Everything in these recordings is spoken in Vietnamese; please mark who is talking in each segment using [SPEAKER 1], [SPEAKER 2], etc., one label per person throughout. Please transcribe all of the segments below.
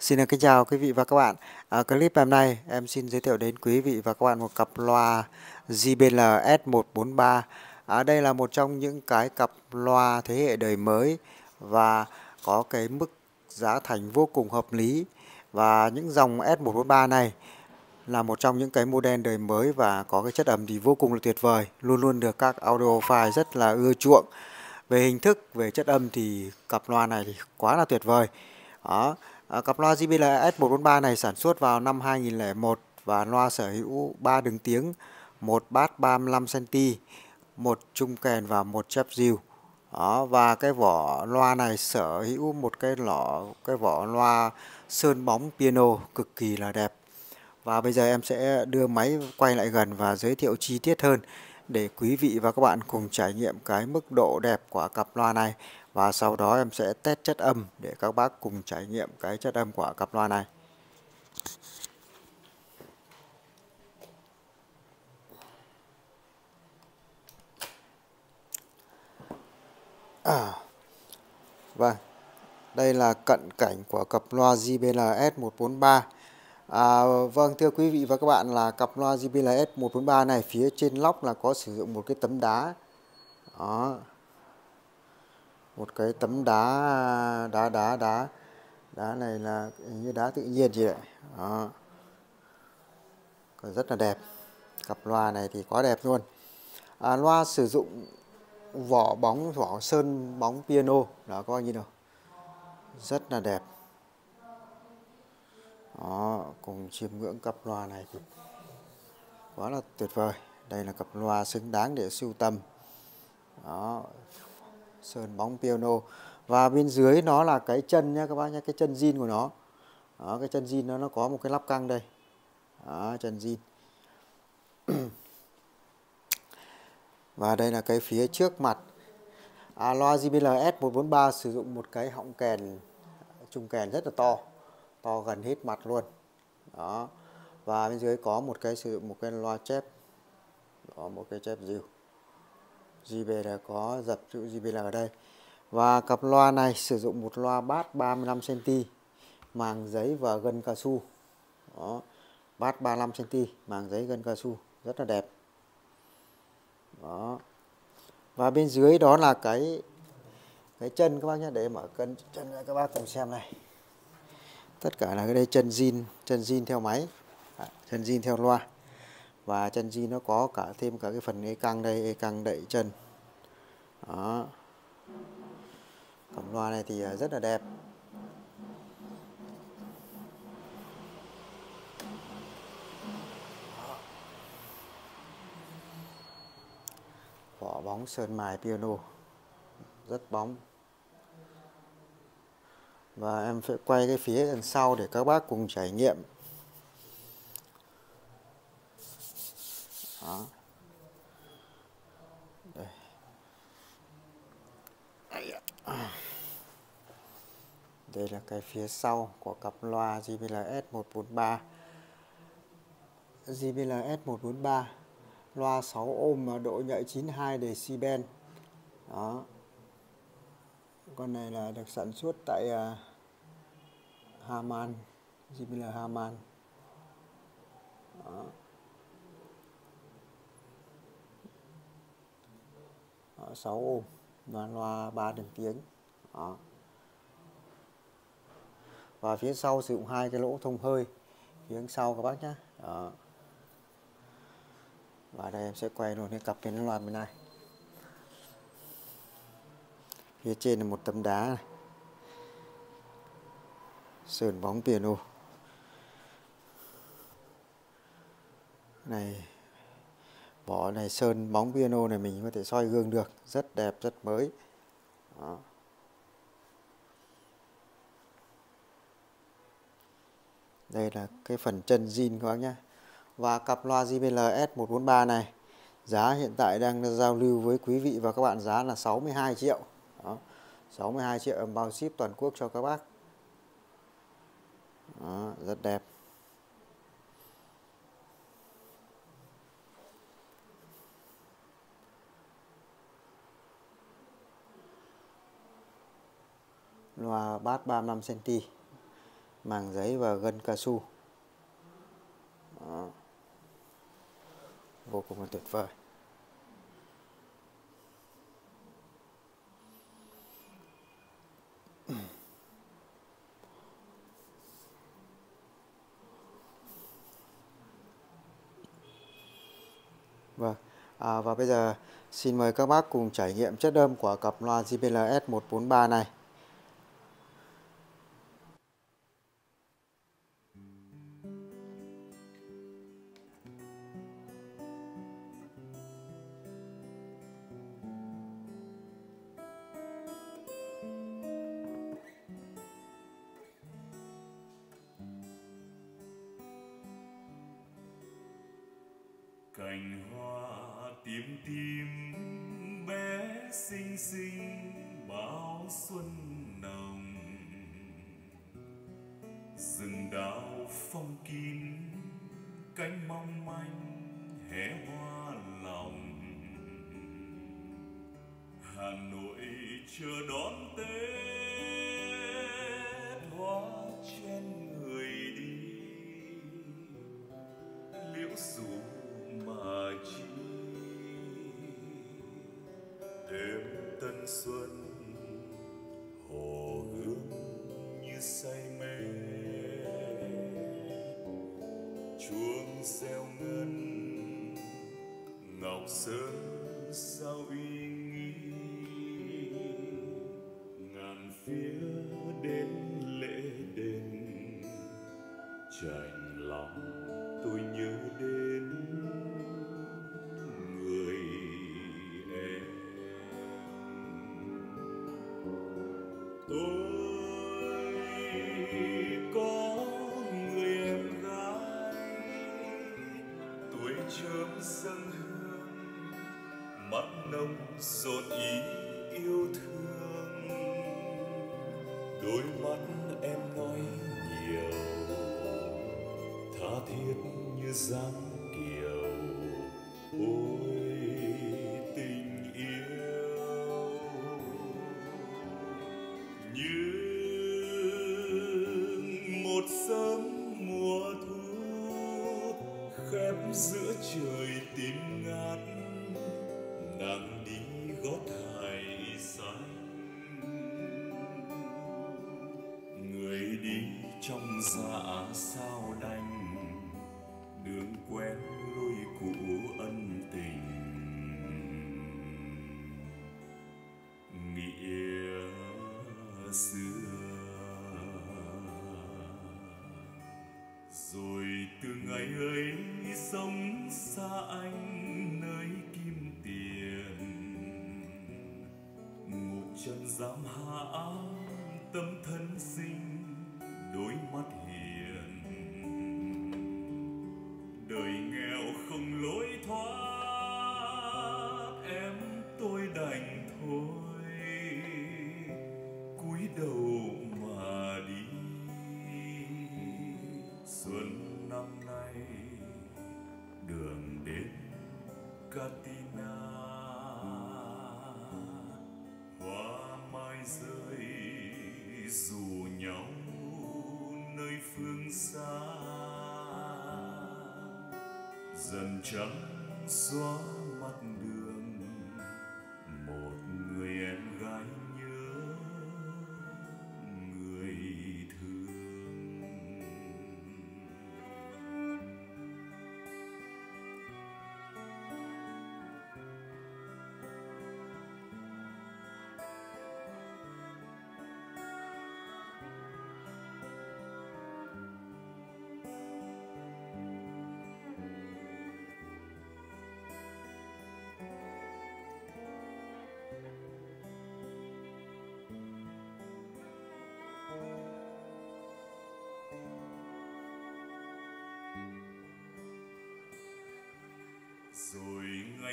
[SPEAKER 1] Xin kính chào quý vị và các bạn. À, clip hôm nay em xin giới thiệu đến quý vị và các bạn một cặp loa JBL S143. À, đây là một trong những cái cặp loa thế hệ đời mới và có cái mức giá thành vô cùng hợp lý và những dòng S143 này là một trong những cái model đời mới và có cái chất âm thì vô cùng là tuyệt vời, luôn luôn được các audiophile rất là ưa chuộng. Về hình thức, về chất âm thì cặp loa này thì quá là tuyệt vời. Đó. À, cặp loa JBL S143 này sản xuất vào năm 2001 và loa sở hữu 3 đường tiếng, một bát 35 cm, một trung kèn và một chép dìu. Đó, và cái vỏ loa này sở hữu một cái lọ cái vỏ loa sơn bóng piano cực kỳ là đẹp. Và bây giờ em sẽ đưa máy quay lại gần và giới thiệu chi tiết hơn để quý vị và các bạn cùng trải nghiệm cái mức độ đẹp của cặp loa này và sau đó em sẽ test chất âm để các bác cùng trải nghiệm cái chất âm của cặp loa này. À, vâng, đây là cận cảnh của cặp loa JBL S143. À, vâng thưa quý vị và các bạn là cặp loa JBL S143 này phía trên lóc là có sử dụng một cái tấm đá. Đó, một cái tấm đá đá đá đá. Đá này là như đá tự nhiên gì vậy đó. Còn rất là đẹp. Cặp loa này thì quá đẹp luôn. À, loa sử dụng vỏ bóng vỏ sơn bóng piano. Đó coi như nào rất là đẹp đó cùng chiêm ngưỡng cặp loa này. Thì quá là tuyệt vời. Đây là cặp loa xứng đáng để sưu tầm. Đó sơn bóng piano. Và bên dưới nó là cái chân nhé các bác nhé cái chân zin của nó. Đó, cái chân zin nó nó có một cái lắp căng đây. Đó, chân zin. Và đây là cái phía trước mặt. À, loa JBL S143 sử dụng một cái họng kèn trung kèn rất là to to gần hết mặt luôn. Đó. Và bên dưới có một cái sử dụng một cái loa chép. Đó, một cái chép dìu. JBL có dập chữ JBL ở đây. Và cặp loa này sử dụng một loa bát 35cm màng giấy và gân cao su. Đó. Bát 35cm màng giấy gân cao su. Rất là đẹp. Đó. Và bên dưới đó là cái cái chân các bác nhé để mở cân chân ra các bác cùng xem này tất cả là cái đây chân zin chân zin theo máy. À, chân zin theo loa. Và chân zin nó có cả thêm cả cái phần e căng đây e căng đậy chân. Đó. Cổng loa này thì à, rất là đẹp. Vỏ bóng sơn mài piano. Rất bóng và em sẽ quay cái phía đằng sau để các bác cùng trải nghiệm. Đó. Đây. Đây là cái phía sau của cặp loa JBL S143 JBL S143 loa 6 ohm mà độ nhạy 92 decibel đó con này là được sản xuất tại à, uh, Haman JBL Haman đó. Đó, 6 ohm và loa 3 đường tiếng. Đó. Và phía sau sử dụng hai cái lỗ thông hơi phía sau các bác nhé đó. và đây em sẽ quay luôn cái cặp cái loa bên này phía trên là một tấm đá này. Sườn bóng piano. Này, bỏ này, sơn bóng piano này mình có thể soi gương được. Rất đẹp, rất mới. Đó. đây là cái phần chân zin các bác nhé và cặp loa JBL S143 này, giá hiện tại đang giao lưu với quý vị và các bạn giá là 62 triệu. Đó. 62 triệu em bao ship toàn quốc cho các bác Đó, rất đẹp loa bát 35 cm màng giấy và gân cao su Đó. vô cùng là tuyệt vời Vâng, à, và bây giờ xin mời các bác cùng trải nghiệm chất âm của cặp loa JBL S143 này.
[SPEAKER 2] Cành hoa tím tím, bé xinh xinh bao xuân nồng. Rừng đào phong kín, cánh mong manh hé hoa lòng. Hà nội chờ đón chuông ngân, ngọc sơn sao uy nghi? Ngàn phía đến lễ đền trành lòng tôi nhớ đến. Đôi mắt em nói nhiều, tha thiết như giang kiều ôi, tình yêu như một sớm mùa thu khép giữa trời tím ngát dạ sao đành? Đường quen lối cũ ân tình. Nghĩa xưa. Rồi từ ngày ấy sống xa anh nơi kim tiền. Ngục trần giam hạ, tâm thân sinh xa. Dần trắng xóa.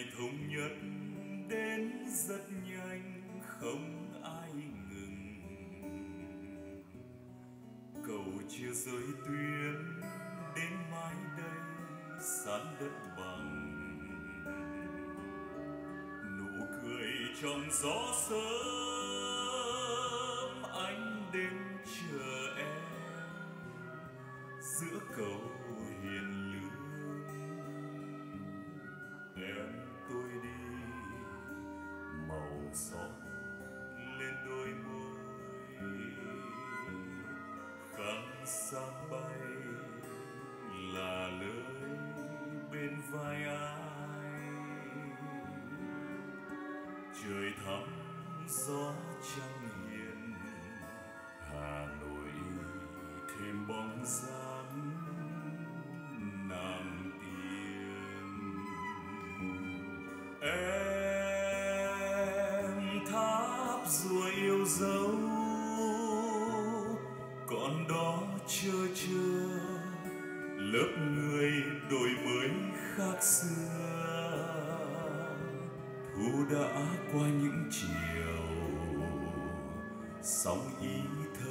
[SPEAKER 2] Ngày thống nhất đến rất nhanh, không ai ngừng. Cầu chia rơi tuyến đến mai đây, sán đất bằng. Nụ cười trong gió sớm anh đến chờ em. Giữa cầu gió trăng hiền hà nội thêm bóng dáng nàng tiên. Em tháp rùa yêu dấu, còn đó chưa chưa lớp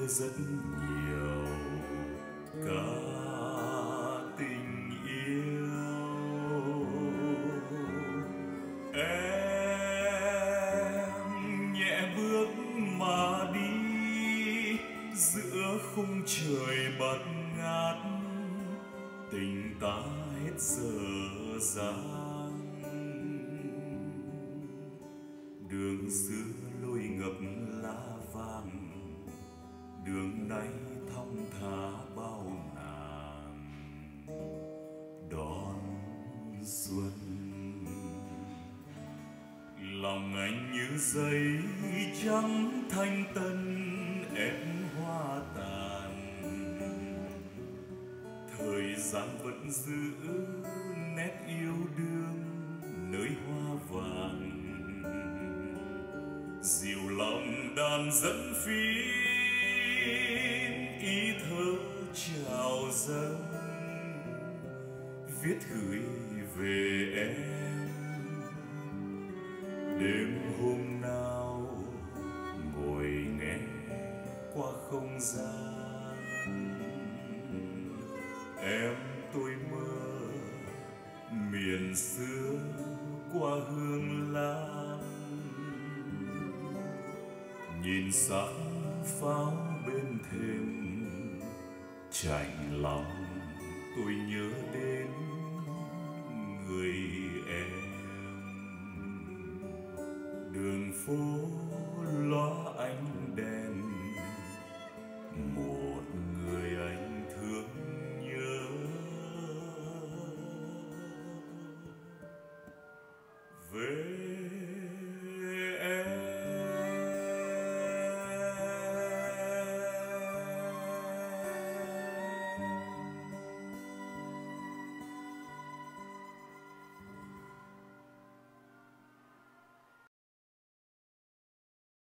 [SPEAKER 2] rất nhiều cả tình yêu. Em nhẹ bước mà đi, giữa khung trời bật ngát, tình ta hết giờ dáng đường xưa lòng anh như giấy trắng thanh tân ép hoa tàn. Thời gian vẫn giữ nét yêu đương nơi hoa vàng. Dịu lòng đàn dẫn phim ý thơ chào dâng viết gửi về em đêm hôm nào ngồi nghe qua không gian, em tôi mơ miền xưa qua hương lan. Nhìn sáng pháo bên thềm chạnh lòng tôi nhớ đến người em. Une.